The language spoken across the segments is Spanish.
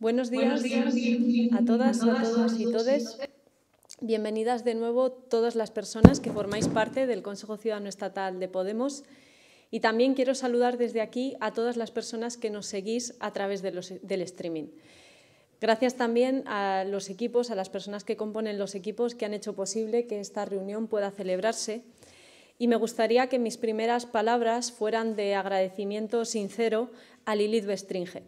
Buenos días, a todas, a todos y todes. Bienvenidas de nuevo todas las personas que formáis parte del Consejo Ciudadano Estatal de Podemos. Y también quiero saludar desde aquí a todas las personas que nos seguís a través del streaming. Gracias también a los equipos, a las personas que componen los equipos que han hecho posible que esta reunión pueda celebrarse. Y me gustaría que mis primeras palabras fueran de agradecimiento sincero a Lilith Bestringe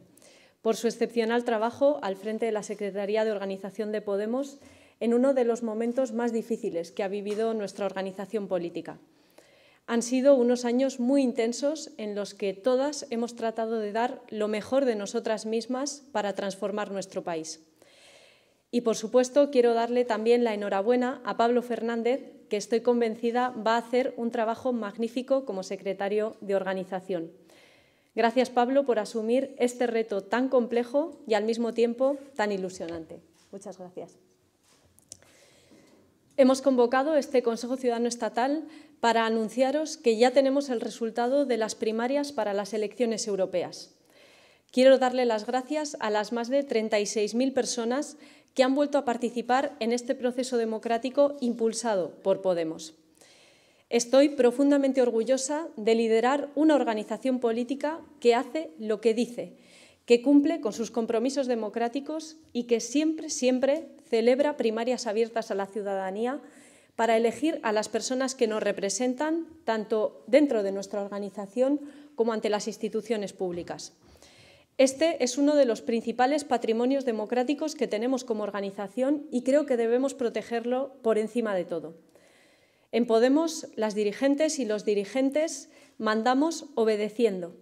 por su excepcional trabajo al frente de la Secretaría de Organización de Podemos en uno de los momentos más difíciles que ha vivido nuestra organización política. Han sido unos años muy intensos en los que todas hemos tratado de dar lo mejor de nosotras mismas para transformar nuestro país. Y, por supuesto, quiero darle también la enhorabuena a Pablo Fernández, que estoy convencida va a hacer un trabajo magnífico como secretario de organización. Gracias, Pablo, por asumir este reto tan complejo y al mismo tiempo tan ilusionante. Muchas gracias. Hemos convocado este Consejo Ciudadano Estatal para anunciaros que ya tenemos el resultado de las primarias para las elecciones europeas. Quiero darle las gracias a las más de 36.000 personas que han vuelto a participar en este proceso democrático impulsado por Podemos. Estoy profundamente orgullosa de liderar una organización política que hace lo que dice, que cumple con sus compromisos democráticos y que siempre, siempre celebra primarias abiertas a la ciudadanía para elegir a las personas que nos representan, tanto dentro de nuestra organización como ante las instituciones públicas. Este es uno de los principales patrimonios democráticos que tenemos como organización y creo que debemos protegerlo por encima de todo. En Podemos, las dirigentes y los dirigentes mandamos obedeciendo.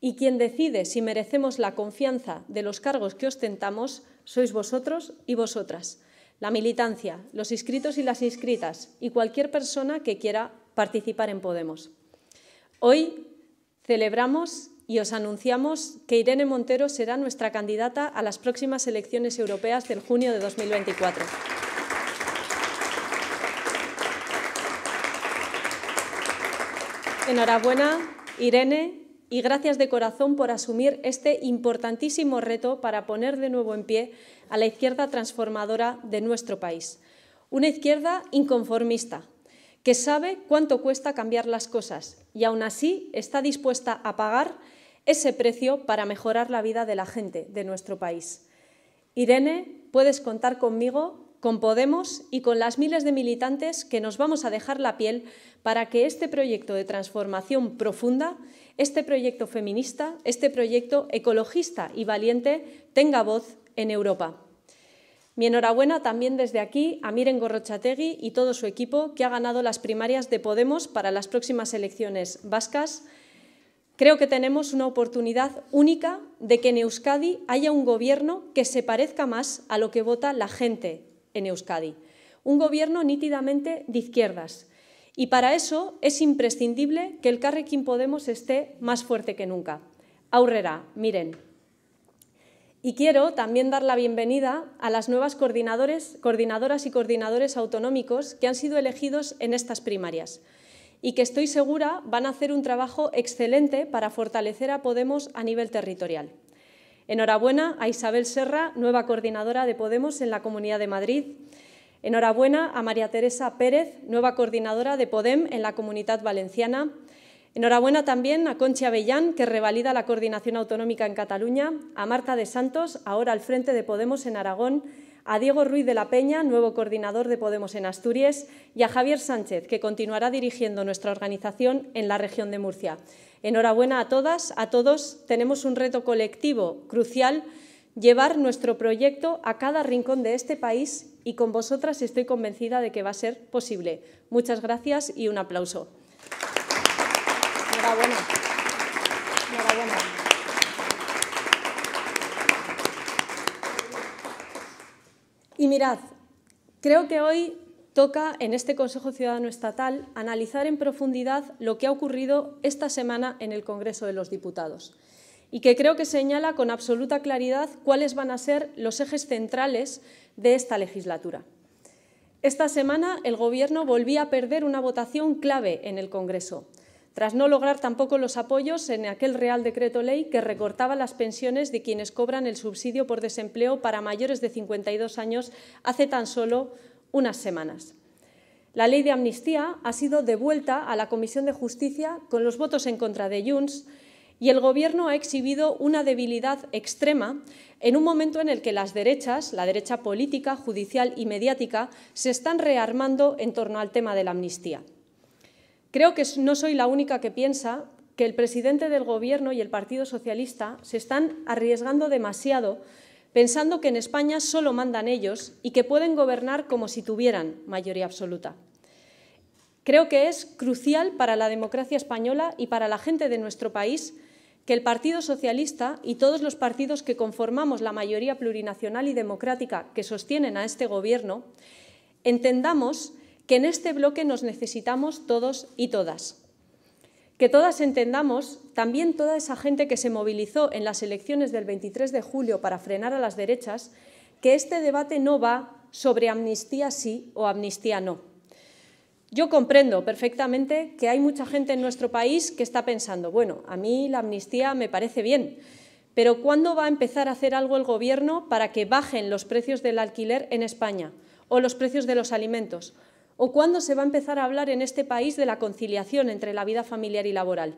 Y quien decide si merecemos la confianza de los cargos que ostentamos sois vosotros y vosotras, la militancia, los inscritos y las inscritas y cualquier persona que quiera participar en Podemos. Hoy celebramos y os anunciamos que Irene Montero será nuestra candidata a las próximas elecciones europeas del junio de 2024. Enhorabuena, Irene, y gracias de corazón por asumir este importantísimo reto para poner de nuevo en pie a la izquierda transformadora de nuestro país. Una izquierda inconformista, que sabe cuánto cuesta cambiar las cosas y aún así está dispuesta a pagar ese precio para mejorar la vida de la gente de nuestro país. Irene, puedes contar conmigo con Podemos y con las miles de militantes que nos vamos a dejar la piel para que este proyecto de transformación profunda, este proyecto feminista, este proyecto ecologista y valiente tenga voz en Europa. Mi enhorabuena también desde aquí a Miren Gorrochategui y todo su equipo que ha ganado las primarias de Podemos para las próximas elecciones vascas. Creo que tenemos una oportunidad única de que en Euskadi haya un gobierno que se parezca más a lo que vota la gente en Euskadi. Un gobierno nítidamente de izquierdas. Y para eso es imprescindible que el Carrequín Podemos esté más fuerte que nunca. Aurrera, miren. Y quiero también dar la bienvenida a las nuevas coordinadoras y coordinadores autonómicos que han sido elegidos en estas primarias y que estoy segura van a hacer un trabajo excelente para fortalecer a Podemos a nivel territorial. Enhorabuena a Isabel Serra, nueva coordinadora de Podemos en la Comunidad de Madrid. Enhorabuena a María Teresa Pérez, nueva coordinadora de Podem en la Comunidad Valenciana. Enhorabuena también a Concha Avellán, que revalida la coordinación autonómica en Cataluña, a Marta de Santos, ahora al frente de Podemos en Aragón, a Diego Ruiz de la Peña, nuevo coordinador de Podemos en Asturias, y a Javier Sánchez, que continuará dirigiendo nuestra organización en la región de Murcia. Enhorabuena a todas, a todos. Tenemos un reto colectivo crucial, llevar nuestro proyecto a cada rincón de este país y con vosotras estoy convencida de que va a ser posible. Muchas gracias y un aplauso. Enhorabuena. Enhorabuena. Y mirad, creo que hoy toca en este Consejo Ciudadano Estatal analizar en profundidad lo que ha ocurrido esta semana en el Congreso de los Diputados y que creo que señala con absoluta claridad cuáles van a ser los ejes centrales de esta legislatura. Esta semana el Gobierno volvía a perder una votación clave en el Congreso. tras no lograr tampoco los apoyos en aquel Real Decreto Ley que recortaba las pensiones de quienes cobran el subsidio por desempleo para mayores de 52 años hace tan solo unas semanas. La ley de amnistía ha sido devuelta a la Comisión de Justicia con los votos en contra de Junts y el Gobierno ha exhibido una debilidad extrema en un momento en el que las derechas, la derecha política, judicial y mediática, se están rearmando en torno al tema de la amnistía. Creo que no soy la única que piensa que el presidente del Gobierno y el Partido Socialista se están arriesgando demasiado pensando que en España solo mandan ellos y que pueden gobernar como si tuvieran mayoría absoluta. Creo que es crucial para la democracia española y para la gente de nuestro país que el Partido Socialista y todos los partidos que conformamos la mayoría plurinacional y democrática que sostienen a este Gobierno entendamos que en este bloque nos necesitamos todos y todas. Que todas entendamos, también toda esa gente que se movilizó en las elecciones del 23 de julio para frenar a las derechas, que este debate no va sobre amnistía sí o amnistía no yo comprendo perfectamente que hay mucha gente en nuestro país que está pensando, bueno, a mí la amnistía me parece bien, pero ¿cuándo va a empezar a hacer algo el Gobierno para que bajen los precios del alquiler en España o los precios de los alimentos? ¿O cuándo se va a empezar a hablar en este país de la conciliación entre la vida familiar y laboral?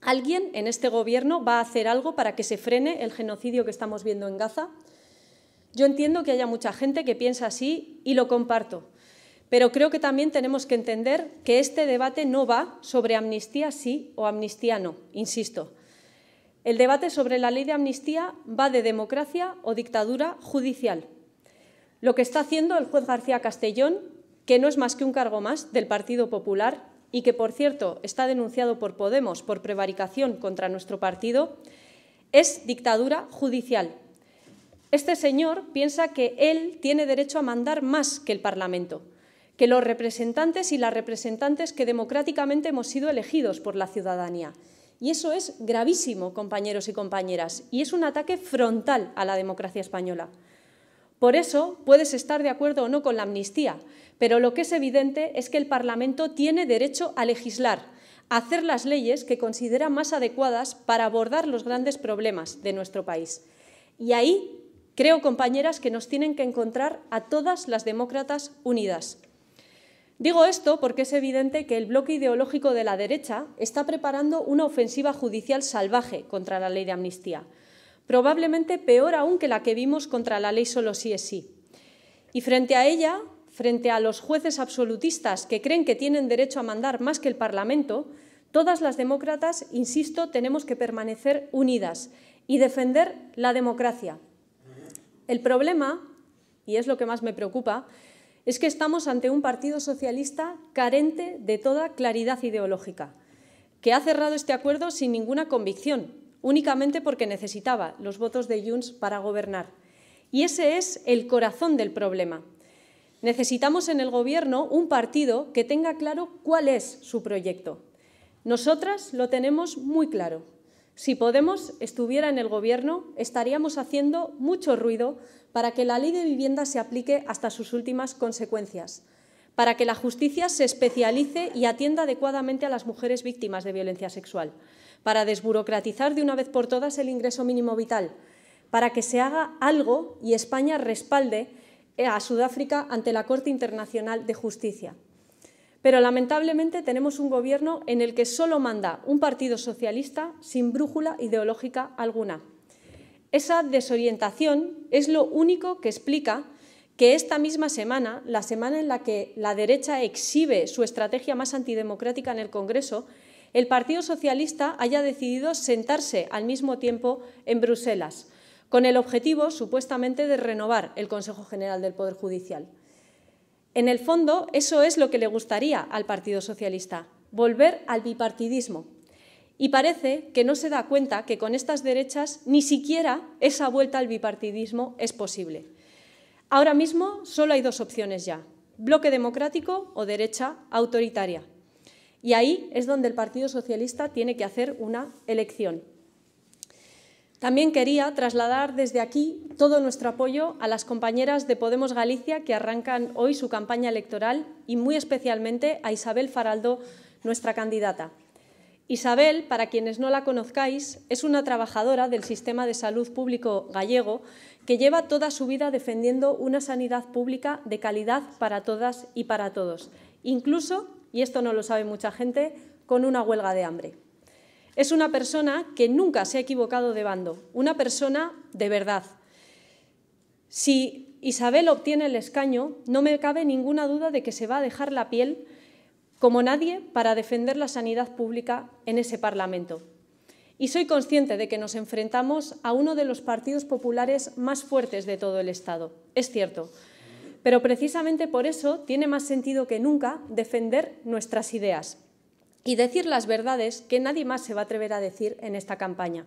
¿Alguien en este Gobierno va a hacer algo para que se frene el genocidio que estamos viendo en Gaza? Yo entiendo que haya mucha gente que piensa así y lo comparto. Pero creo que también tenemos que entender que este debate no va sobre amnistía sí o amnistía no, insisto. El debate sobre la ley de amnistía va de democracia o dictadura judicial. Lo que está haciendo el juez García Castellón, que no es más que un cargo más del Partido Popular y que, por cierto, está denunciado por Podemos por prevaricación contra nuestro partido, es dictadura judicial. Este señor piensa que él tiene derecho a mandar más que el Parlamento que los representantes y las representantes que democráticamente hemos sido elegidos por la ciudadanía. Y eso es gravísimo, compañeros y compañeras, y es un ataque frontal a la democracia española. Por eso puedes estar de acuerdo o no con la amnistía, pero lo que es evidente es que el Parlamento tiene derecho a legislar, a hacer las leyes que considera más adecuadas para abordar los grandes problemas de nuestro país. Y ahí creo, compañeras, que nos tienen que encontrar a todas las demócratas unidas. Digo esto porque es evidente que el bloque ideológico de la derecha está preparando una ofensiva judicial salvaje contra la ley de amnistía, probablemente peor aún que la que vimos contra la ley solo sí es sí. Y frente a ella, frente a los jueces absolutistas que creen que tienen derecho a mandar más que el Parlamento, todas las demócratas, insisto, tenemos que permanecer unidas y defender la democracia. El problema, y es lo que más me preocupa, es que estamos ante un Partido Socialista carente de toda claridad ideológica, que ha cerrado este acuerdo sin ninguna convicción, únicamente porque necesitaba los votos de Junts para gobernar. Y ese es el corazón del problema. Necesitamos en el Gobierno un partido que tenga claro cuál es su proyecto. Nosotras lo tenemos muy claro. Si Podemos estuviera en el Gobierno, estaríamos haciendo mucho ruido para que la ley de vivienda se aplique hasta sus últimas consecuencias, para que la justicia se especialice y atienda adecuadamente a las mujeres víctimas de violencia sexual, para desburocratizar de una vez por todas el ingreso mínimo vital, para que se haga algo y España respalde a Sudáfrica ante la Corte Internacional de Justicia. Pero lamentablemente tenemos un gobierno en el que solo manda un partido socialista sin brújula ideológica alguna. Esa desorientación es lo único que explica que esta misma semana, la semana en la que la derecha exhibe su estrategia más antidemocrática en el Congreso, el Partido Socialista haya decidido sentarse al mismo tiempo en Bruselas, con el objetivo supuestamente de renovar el Consejo General del Poder Judicial. En el fondo, eso es lo que le gustaría al Partido Socialista, volver al bipartidismo. Y parece que no se da cuenta que con estas derechas ni siquiera esa vuelta al bipartidismo es posible. Ahora mismo solo hay dos opciones ya, bloque democrático o derecha autoritaria. Y ahí es donde el Partido Socialista tiene que hacer una elección. También quería trasladar desde aquí todo nuestro apoyo a las compañeras de Podemos Galicia que arrancan hoy su campaña electoral y muy especialmente a Isabel Faraldo, nuestra candidata. Isabel, para quienes no la conozcáis, es una trabajadora del sistema de salud público gallego que lleva toda su vida defendiendo una sanidad pública de calidad para todas y para todos, incluso, y esto no lo sabe mucha gente, con una huelga de hambre. Es una persona que nunca se ha equivocado de bando, una persona de verdad. Si Isabel obtiene el escaño, no me cabe ninguna duda de que se va a dejar la piel como nadie para defender la sanidad pública en ese Parlamento. Y soy consciente de que nos enfrentamos a uno de los partidos populares más fuertes de todo el Estado. Es cierto. Pero precisamente por eso tiene más sentido que nunca defender nuestras ideas y decir las verdades que nadie más se va a atrever a decir en esta campaña.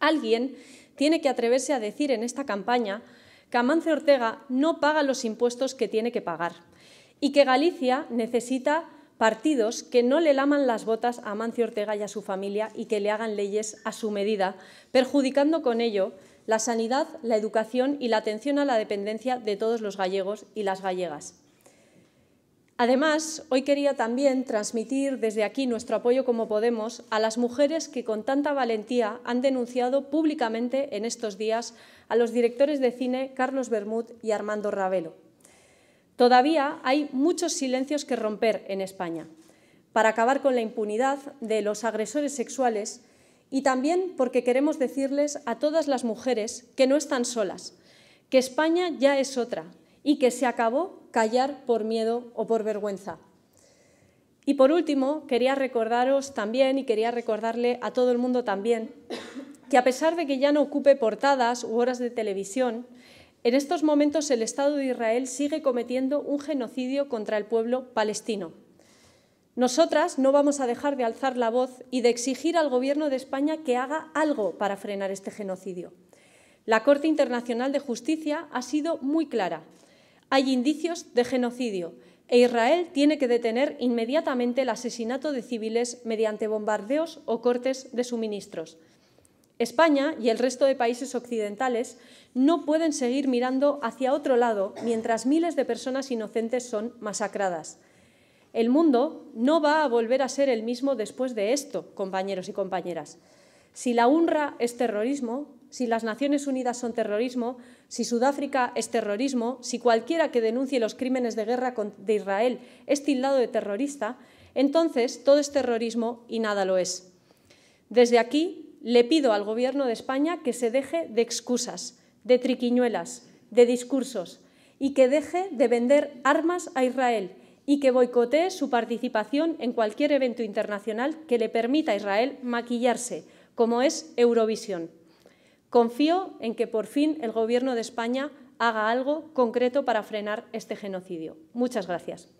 Alguien tiene que atreverse a decir en esta campaña que Amancio Ortega no paga los impuestos que tiene que pagar y que Galicia necesita partidos que no le laman las botas a Amancio Ortega y a su familia y que le hagan leyes a su medida, perjudicando con ello la sanidad, la educación y la atención a la dependencia de todos los gallegos y las gallegas. Además, hoy quería también transmitir desde aquí nuestro apoyo como Podemos a las mujeres que con tanta valentía han denunciado públicamente en estos días a los directores de cine Carlos Bermud y Armando Ravelo. Todavía hay muchos silencios que romper en España para acabar con la impunidad de los agresores sexuales y también porque queremos decirles a todas las mujeres que no están solas, que España ya es otra y que se acabó callar por miedo o por vergüenza. Y por último, quería recordaros también y quería recordarle a todo el mundo también que a pesar de que ya no ocupe portadas u horas de televisión, en estos momentos el Estado de Israel sigue cometiendo un genocidio contra el pueblo palestino. Nosotras no vamos a dejar de alzar la voz y de exigir al Gobierno de España que haga algo para frenar este genocidio. La Corte Internacional de Justicia ha sido muy clara. Hay indicios de genocidio e Israel tiene que detener inmediatamente el asesinato de civiles mediante bombardeos o cortes de suministros. España y el resto de países occidentales no pueden seguir mirando hacia otro lado mientras miles de personas inocentes son masacradas. El mundo no va a volver a ser el mismo después de esto, compañeros y compañeras. Si la UNRWA es terrorismo, si las Naciones Unidas son terrorismo, si Sudáfrica es terrorismo, si cualquiera que denuncie los crímenes de guerra de Israel es tildado de terrorista, entonces todo es terrorismo y nada lo es. Desde aquí le pido al Gobierno de España que se deje de excusas, de triquiñuelas, de discursos y que deje de vender armas a Israel y que boicotee su participación en cualquier evento internacional que le permita a Israel maquillarse, como es Eurovisión. Confío en que por fin el Gobierno de España haga algo concreto para frenar este genocidio. Muchas gracias.